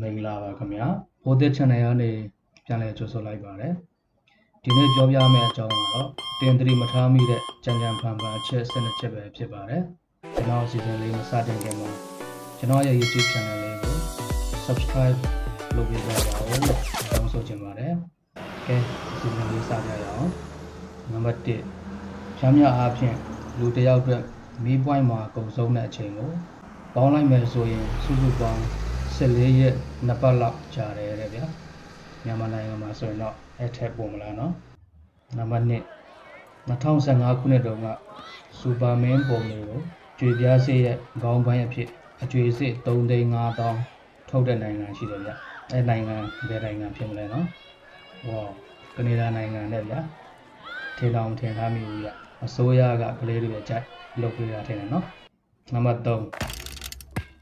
မင်္ဂလာပါခင်ဗျာဘိုးသစ် channel ကနေပြန်လည်ကြိုဆိုလိုက်ပါတယ်ဒီနေ့ပြောပြမယ့်အကြောင်းကတော့တင်သတိမထားမိတဲ့ကြံကြံဖန်ဖန်အချက်၁၂ချက်ပဲဖြစ်ပါတယ်ကျွန်တော်အစီအစဉ်လေးမစတင်ခင်မှာကျွန်တော်ရဲ့ YouTube channel လေးကို subscribe လုပ်ပေးကြပါဦးလို့တောင်းဆိုချင်ပါတယ်ကဲအစီအစဉ်လေးစကြရအောင်နံပါတ်1ဖြမ်းမြအားဖြင့်လူတစ်ယောက်အတွက်မီးပွိုင်းမှာအကုန်ဆုံးတဲ့အချိန်ကိုပေါင်းလိုက်မယ်ဆိုရင်စုစုပေါင်း 14ရက်နှစ်ပတ်လောက်ကြာတယ်တဲ့ဗျာမြန်မာနိုင်ငံမှာဆိုရင်တော့အဲ့ထက်ပုံမလားနော်နံပါတ်2 2015ခုနှစ်တုန်းကစူပါမင်းပုံတွေကိုကြွေပြားစေးရဲ့ခေါင်းပိုင်းအဖြစ်အကြွေစစ်3သိန်း5000ထုတ်တဲ့နိုင်ငံရှိတယ်ဗျအဲ့နိုင်ငံဘယ်နိုင်ငံဖြစ်မလဲနော်ဟောကနေဒါနိုင်ငံနဲ့ဗျာထင်တော်မထင်ထားမိဘူးဗျအစိုးရကကလေးတွေကြိုက်လုပ်ပေးတာထင်တယ်နော်နံပါတ်3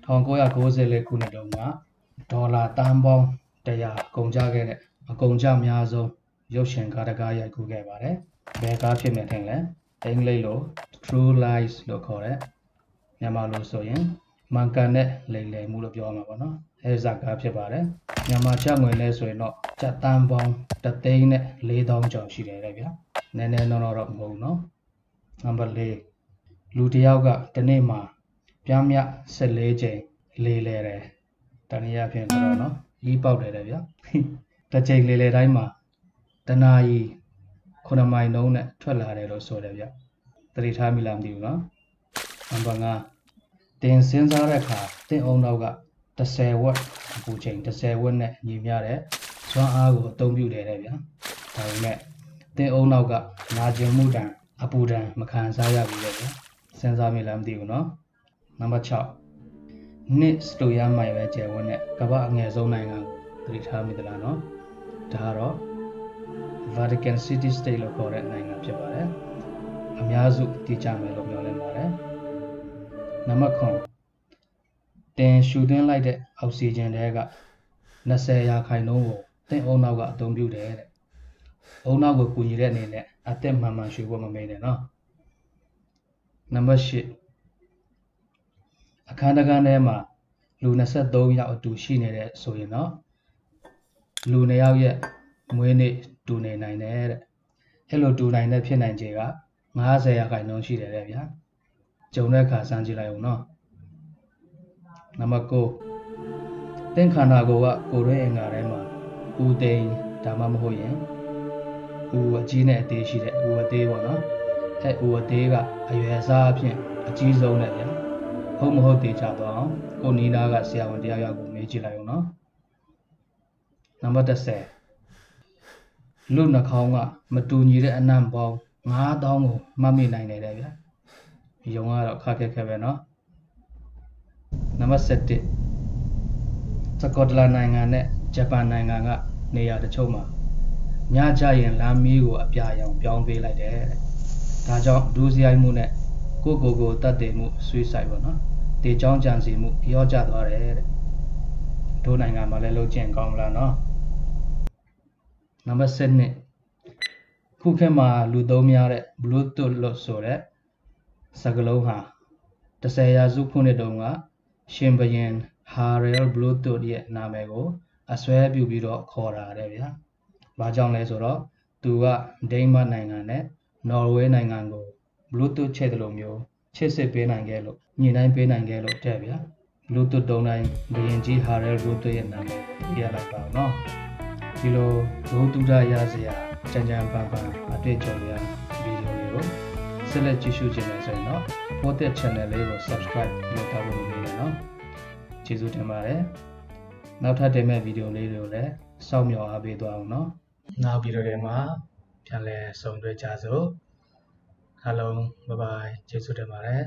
1994ခုနှစ်တုန်းကဒေါ်လာတန်ပေါင်း100ကုန်ကျခဲ့တဲ့အကုန်ကျများဆုံးရုပ်ရှင်ကားတကားရိုက်ကူးခဲ့ပါတယ်။ဘယ်ကားဖြစ်မယ်ထင်လဲ။အင်္ဂလိပ်လို True Lies လို့ခေါ်တဲ့မြန်မာလိုဆိုရင်မှန်ကန်တဲ့လိမ်လည်မှုလို့ပြောရမှာပေါ့နော်။အဲဇာကားဖြစ်ပါတယ်။မြန်မာချက်ငွေနဲ့ဆိုရင်တော့ကျပ်တန်ပေါင်း3သိန်းနဲ့4000ကျော်ရှိတယ်လေဗျာ။နည်းနည်းတော့တော့မဟုတ်ဘူးနော်။နံပါတ်4လူတစ်ယောက်ကတနေ့မှာ ပြားမြ14ချိန်လေးလဲတယ်တနည်းအားဖြင့်ဆိုတော့နော်ရီးပေါက်တယ်တဲ့ဗျာတစ်ချိန်လေးလဲတိုင်းမှာတနာရီ9မိုင်နှုန်းနဲ့ထွက်လာတယ်လို့ဆိုတယ်ဗျသတိထားမိလားမသိဘူးနော်နံပါတ်5တင်စဉ်းစားတဲ့အခါတင်အောင်တော့က10ဝက်အပူချိန်10ဝက်နဲ့ညီမျှတဲ့စွမ်းအားကိုအသုံးပြုတယ်တဲ့ဗျာဒါပေမဲ့တင်အောင်တော့ကနာကျင်မှုတံအပူတံမခံစားရဘူးလေဗျာစဉ်းစားမိလားမသိဘူးနော် နံပါတ်6နှစ်စတိုရမိုင်ပဲကျယ်ဝန်းတဲ့ကမ္ဘာအငယ်ဆုံးနိုင်ငံကိုသတိထားမိသလားနော်ဒါကတော့ Vatican City State လို့ခေါ်တဲ့နိုင်ငံဖြစ်ပါတယ်အများစုတည်ကြမယ်လို့ပြောလင်းပါတယ်နံပါတ်9တင်ရှူသွင်းလိုက်တဲ့အောက်ဆီဂျင်တွေက20ရာခိုင်နှုန်းကိုတင်အုံနောက်ကအသုံးပြုတယ်တဲ့အုံနောက်ကိုကူညီတဲ့အနေနဲ့အသက်မှန်မှန်ရှူဖို့မမေ့နဲ့နော်နံပါတ်10 အခန်းတကားထဲမှာလူ23ယောက်အတူရှိနေတဲ့ဆိုရင်တော့လူ2ယောက်ရဲ့မွေးနေ့တူနေနိုင်တယ်တဲ့အဲ့လိုတူနိုင်တဲ့ဖြစ်နိုင်ခြေက90ရာခိုင်နှုန်းရှိတယ်တဲ့ဗျာကြုံတဲ့အခါစမ်းကြည့်လိုက်အောင်နော်နံပါတ်9သင်္ခန္ဓာကိုယ်ကကိုယ်ရင်းအင်္ဂါထဲမှာဦးသိန်းဒါမှမဟုတ်ရင်ဦးအကြီးနဲ့အသေးရှိတဲ့ဦးအသေးပေါ့နော်အဲ့ဦးအသေးကအရွယ်အစားအဖြစ်အကြီးဆုံးတဲ့ဗျာ ဟုတ်မဟုတ်တေချာသွားအောင်ကိုနီးနာကဆရာဝန်တရားရောက်ကိုမေးကြည့်လိုက်အောင်နော်နံပါတ်30လူနှာခေါင်းကမတူညီတဲ့အနံ့ပေါင်း9000ကိုမှတ်မိနိုင်နေတယ်ဗျာယုံကတော့ခက်ခက်ခက်ပဲနော်နံပါတ်71စကော့တလန်နိုင်ငံနဲ့ဂျပန်နိုင်ငံကနေရာတချို့မှာညကြရင်လမ်းမီးကိုအပြာရောင်ပြောင်းပေးလိုက်တယ်တဲ့ဒါကြောင့်ဒူးစရိုက်မှုနဲ့ကိုကိုကိုတတ်တယ်မှုဆွေးဆိုင်ပါနော် တေချောင်းကြံစီမှုရောကျသွားတယ်တဲ့တို့နိုင်ငံမှာလည်းလုပ်ကျင့်ကောင်းမလားနော်နံပါတ်7ခုခေတ်မှာလူသုံးများတဲ့ Bluetooth လို့ဆိုတဲ့စကားလုံးဟာ10ရာစုခုနှစ်တုန်းကရှင်ဘရင် Harald Bluetooth ရဲ့နာမည်ကို အစွဲပြုပြီးတော့ခေါ်တာတဲ့ဗျာ။ဘာကြောင့်လဲဆိုတော့သူကဒိန်းမတ်နိုင်ငံနဲ့နော်ဝေးနိုင်ငံကို Bluetooth ချဲ့တယ်လို့မျိုး ချစ်စစ်ပေးနိုင်ခဲ့လို့ညှိနှိုင်းပေးနိုင်ခဲ့လို့တဲ့ဗျာ Bluetooth တုံးတိုင်းဘရင်ကြီး Harald Bluetooth ရဲ့နာမည်ပြရလိုက်ပါအောင်နော်ဒီလိုဘုသူဒ္ဓရစရာကြံကြံပန်ပန်အတွေ့အကြုံများဗီဒီယိုတွေကိုဆက်လက်ကြည့်ရှုခြင်းနဲ့ဆိုရင်တော့ Potet Channel လေးကို Subscribe လုပ်ထားဖို့နေတယ်နော်ကျေးဇူးတင်ပါတယ်နောက်ထပ်တင်မဲ့ဗီဒီယိုလေးတွေကိုလည်းစောင့်မျှော်အားပေးသွားအောင်နော်နောက်ဗီဒီယိုတွေမှာပြန်လည်ဆုံတွေ့ကြစို့ အားလုံးဘိုင်ဘိုင်ကျေးဇူးတင်ပါတယ်